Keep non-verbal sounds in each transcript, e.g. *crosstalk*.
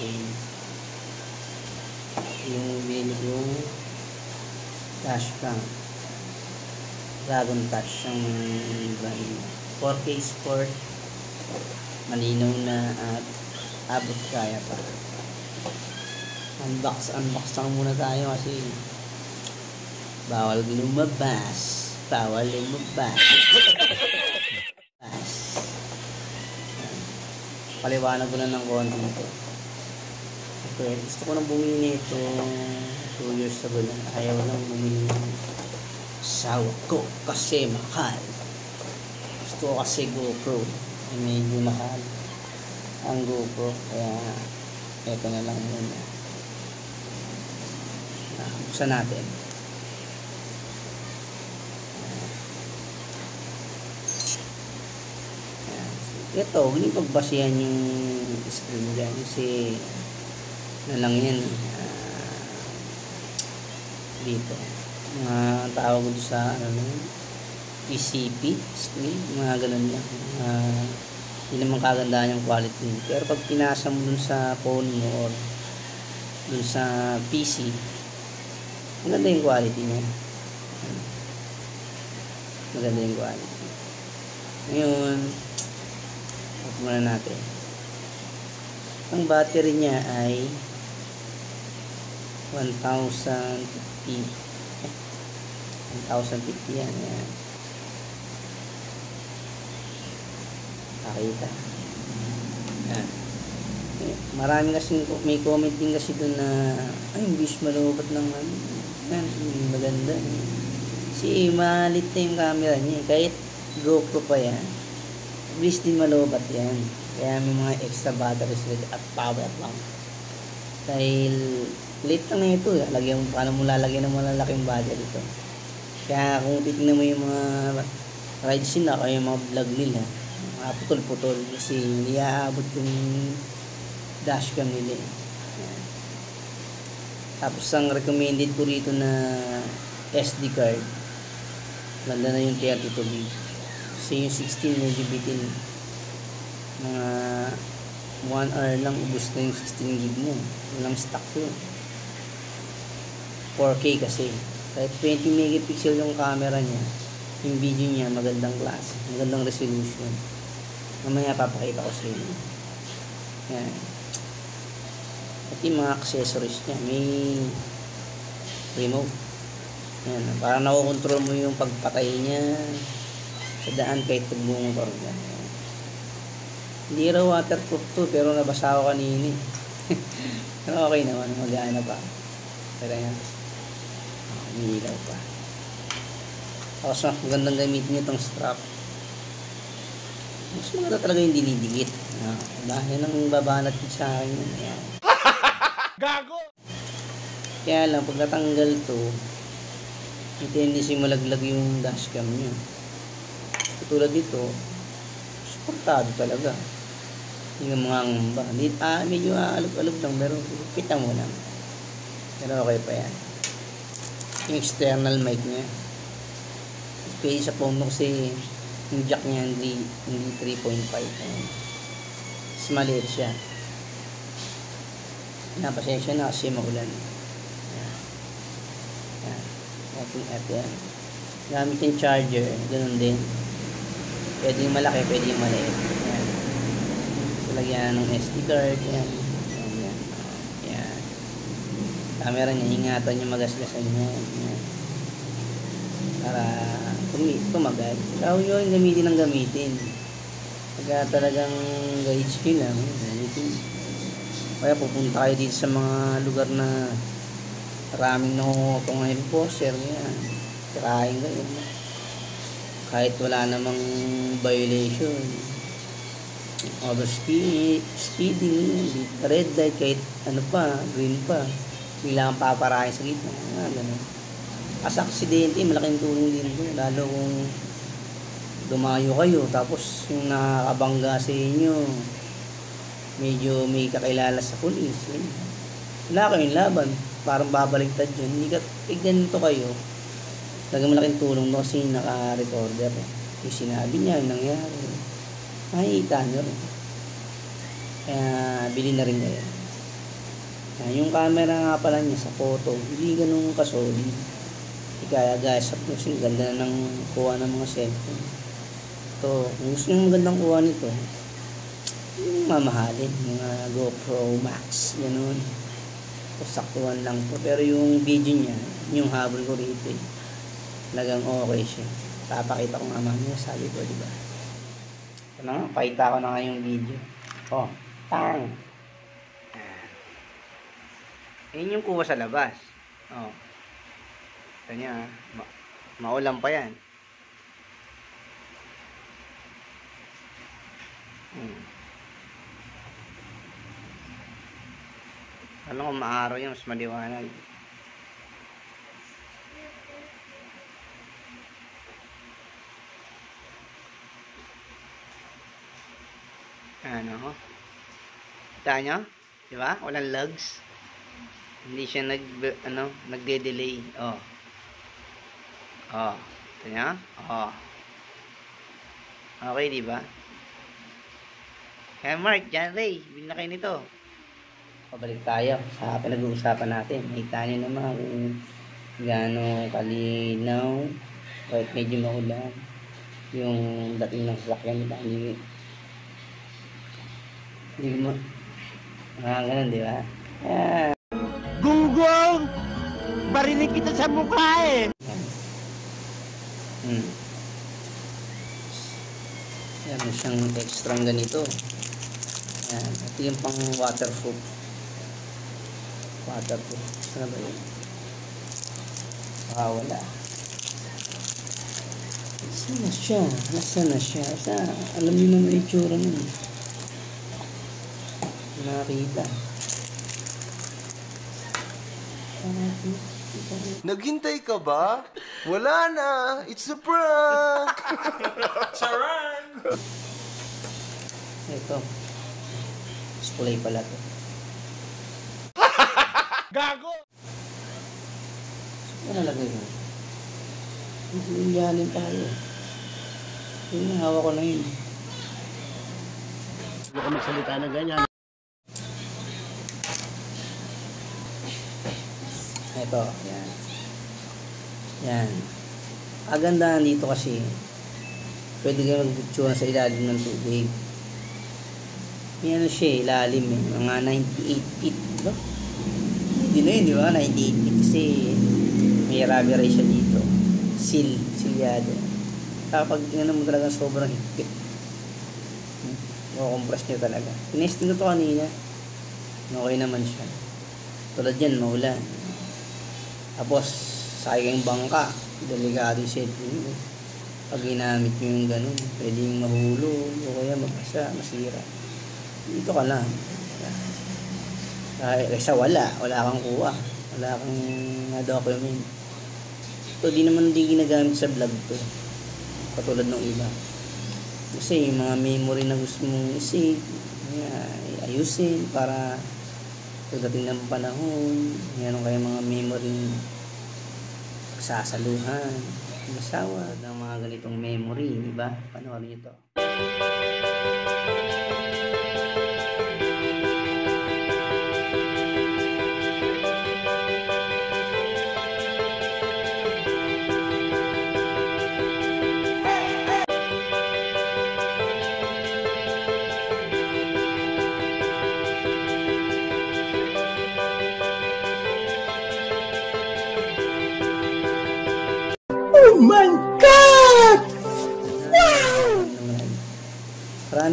inyo. Yung binili ko yung dashcam. Dragon Touch ang brand. 4K Sport. Malinaw na at abot kaya pa. Unbox, unbox lang muna tayo kasi bawal lumabas. Bawal lumabas. *laughs* Bas. Paliwanag ko na ng konti ito. Okay, gusto ko nang bumili nito 2 years ago na. Ayaw lang bumili ng asawa ko kasi mahal. Gusto ko kasi GoPro. Medyo mahal ang GoPro. Kaya, eto na lang muna. Ah, buksan natin. Ito, huwag niyo pagbasihan yung screen dyan kasi na lang yan ah, dito. Mga tawag ko sa ano yun, PCP screen, mga ganun lang uh, hindi naman kagandaan yung quality pero pag pinasa mo dun sa phone mo or dun sa PC maganda yung quality niya. Maganda yung quality ngayon off muna natin. Ang battery niya ay 1050 1,050 yan. Yan. Nakita. Yan. Eh, Marami kasi, may comment din kasi doon na, ay, bis malubat ng ano. Yan, maganda. Si malit na yung camera niya. Kahit GoPro pa yan. Bilis din malubat yan. Kaya may mga extra batteries at power lang. Dahil late lang na ito. Lagyan, paano mo lalagyan ng malalaking battery ito. Kaya kung titignan mo yung mga rides nila o yung mga vlog nila, mga putol-putol kasi hindi aabot yung dashcam nila. eh. Tapos ang recommended ko rito na SD card, ganda na yung 32 gig. Kasi yung 16 medyo bitin. Mga 1 hour lang ubus na yung 16 gig mo. Walang stock yun. 4K kasi. Kahit 20 megapixel yung camera niya yung video niya magandang klase magandang resolution. Mamaya papakita ko sa inyo. Yan. At yung mga accessories niya may remote. Yan para nakokontrol mo yung pagpatay niya. Sa daan kahit pagbumotor yan hindi raw waterproof to pero nabasa ako kanina eh. *laughs* pero okay naman magana pa. Pero yan Umiilaw pa. Tapos mas magandang gamitin itong strap. Mas maganda talaga yung dinidikit. Uh, dahil ang babanat sa akin yun. Ayan. *laughs* Gago! Kaya lang, pag natanggal to, may tendency malaglag yung dashcam nyo. Katulad dito, supportado talaga. Yung mga ngamba. Ah, medyo aalog-alog lang, pero kita mo lang. Pero okay pa yan yung external mic niya. Pwede sa phone mo kasi yung jack niya hindi, hindi 3.5 mas maliit siya. Napasensya na kasi maulan. Yan yan ating app yan gamit yung charger ganun din. Pwede yung malaki pwede yung maliit. Yan so lagyan ng SD card yan yan yan camera niya ingatan yung magasgasan niya yan. para tumagal so yun gamitin ng gamitin. Pagka talagang ga-HP lang gamitin. Kaya pupunta kayo dito sa mga lugar na maraming nangungutong na enforcer yan. Tirahin kayo kahit wala namang violation. Overspeed speeding red light kahit ano pa green pa bigla kang paparahin sa gitna. Nga ganun. As aksidente malaking tulong din doon lalo kung dumayo kayo tapos yung nakakabangga sa inyo medyo may kakilala sa pulis yun. wala kayong laban. Parang babaliktad yun. Hindi ka eh, ganito kayo. Talagang malaking tulong no kasi naka-recorder eh. yung sinabi niya yung nangyari. Makikita nyo rin. Kaya bili na rin kayo. Ah, yung camera nga pala niya sa photo, hindi ganun kasolid. Kaya guys, sa kasi ganda na ng kuha ng mga cellphone. Ito, kung gusto nyo magandang kuha nito, yung mamahalin, mga GoPro Max, ganun. Saktuhan lang po. Pero yung video niya, yung habol ko rito, eh, talagang okay siya. Papakita ko nga mamaya, sabi ko, di ba? Nga, pakita ko na nga yung video. Oh, tang! Yan yung kuha sa labas. Oh. Ah. ma maulam pa yan. Hmm. Ano kung maaraw yan, mas maliwanag. Ano? Kita nyo? Di ba? Walang lugs. Hindi siya nag, ano, nagde-delay. Oh. Oh. Ito nyo? Oh. Okay, di ba? Kaya Mark, John Ray, kayo nito. Pabalik tayo sa pinag-uusapan natin. Nakita nyo naman kung gaano kalinaw. Kahit medyo maulan. Yung dating ng sasakyan nila. Hindi, hindi mo, ah, ganun, di ba? Ah, Gunggong! Barinig kita sa mukha eh! Hmm. Yan, may siyang extra ganito. Yan. Ito yung pang waterproof. Waterproof. Saan ba yun? Baka wala. Saan na siya? Nasaan na siya? Sa, alam niyo naman yung itsura nun. Nakakita. Naghintay ka ba? Wala na. It's a prank. *laughs* Ito. Display pala to. *laughs* Gago! Ano nalagay mo? Hindi tayo. Yun, hawak ko na yun. Huwag ka magsalita na ganyan. Ito, yan. Yan. Kagandahan dito kasi, pwede kayo mag-picture sa ilalim ng tubig. May ano siya, eh, ilalim eh. Mga 98 feet, diba? Hindi na yun, di ba? 98 feet kasi may rubber siya dito. Seal, silyado. Kapag ano mo talaga sobrang higpit. Compress niya talaga. Tinesting ko to kanina. Okay naman siya. Tulad yan, maulan. Tapos, sayang bangka. Delikado cellphone mo. Pag ginamit nyo yung ganun, pwede yung mahulog o kaya magkasa, masira. Dito ka lang. Ay, kaysa wala. Wala kang kuha. Wala kang na-document. Ito, di naman di ginagamit sa vlog to. Katulad ng iba. Kasi yung mga memory na gusto mong isave, ayusin para pagdating ng panahon, meron kayong mga memory sasaluhan, masawa ng mga ganitong memory, di ba? Panoorin nyo to.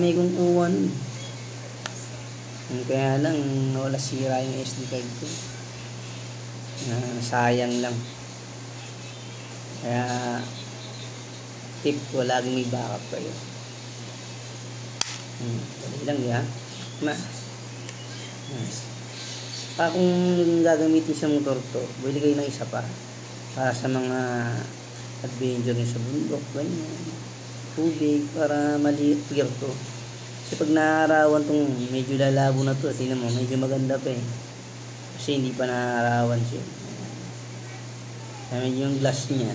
Marami kong kuha nun. Kaya lang, wala sira yung SD card ko. Ah, sayang lang. Kaya, tip ko, laging may backup kayo. Hmm, dali lang ya. Ma. Hmm. Pa kung gagamitin sa motor to, bili kayo ng isa pa. Para sa mga adventure nyo sa bundok, ganyan. Tubig, para maliit clear to. Kasi pag naarawan tong medyo lalabo na to, tingnan mo, medyo maganda pa eh. Kasi hindi pa naarawan siya. Kaya yung glass niya,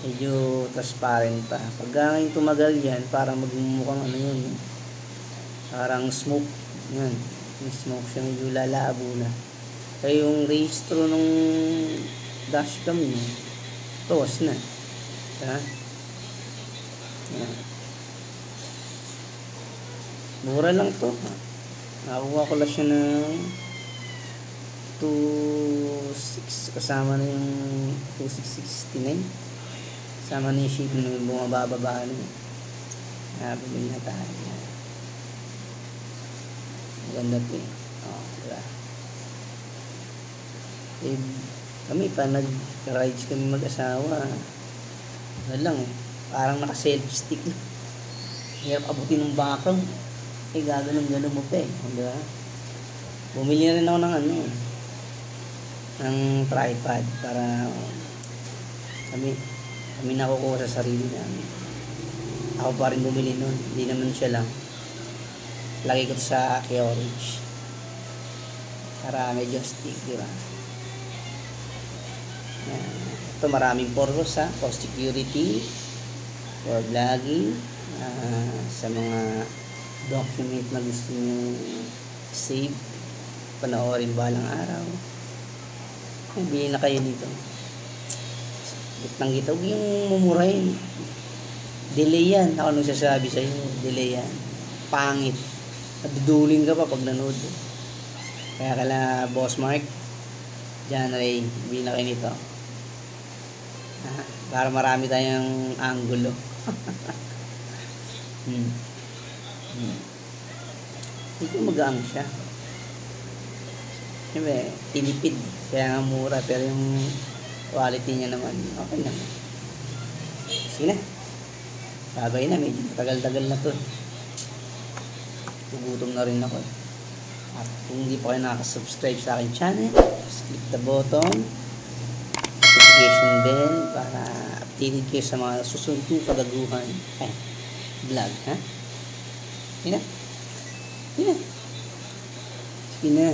medyo transparent pa. Pag ngayon tumagal yan, para magmumukhang ano yun, Parang smoke. Yan. May smoke siya. Medyo lalabo na. Kaya yung registro nung dashcam niya, tawas na. Ha? Yan. Mura lang to. Ha? Nakakuha ko lang siya ng 2.6 kasama na yung 2.669 kasama na yung shipping na yung bumababa na yun. Ah, na tayo. Maganda to eh. Oh, diba? Eh, kami pa nag-rides kami mag-asawa. Ano lang eh. Parang naka-selfie stick lang. Hirap abutin ng bakang. Eh, gaganon-ganon mo pa eh. Oh, Diba? Bumili na rin ako ng ano ng tripod para kami kami nakukuha sa sarili namin. Ako pa rin bumili nun. Hindi naman siya lang. Lagay ko sa Aeorage. Para medyo stick, di ba? Yan. Ito maraming purpose ha. For security, for vlogging, ah, sa mga document na gusto nyo save, panoorin balang araw. Ay, bili na kayo dito. Gitnang gita. Yung mumurahin. Delay yan. Ako nagsasabi sa'yo. Delay yan. Pangit. Naduduling ka pa pag nanood. Kaya kala Boss Mark, John Ray, bili na kayo nito. Para marami tayong angulo. *laughs* hmm. Hmm. Hindi magaang siya. Siyempre, tinipid. Kaya nga mura. Pero yung quality niya naman, okay naman. Sige na. Sabay na. Medyo tagal-tagal na to. Gugutom na rin ako. eh. At kung hindi pa kayo nakaka-subscribe sa akin channel, just click the button, notification bell para updated kayo sa mga susunod kong kagaguhan. Ay, vlog, ha? Sige na. Sige na. Sige na.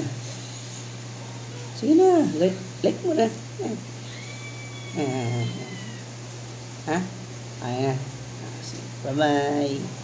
Sige na. Like, like mo na. Ah, Ha? Ayan. Ah. Bye-bye.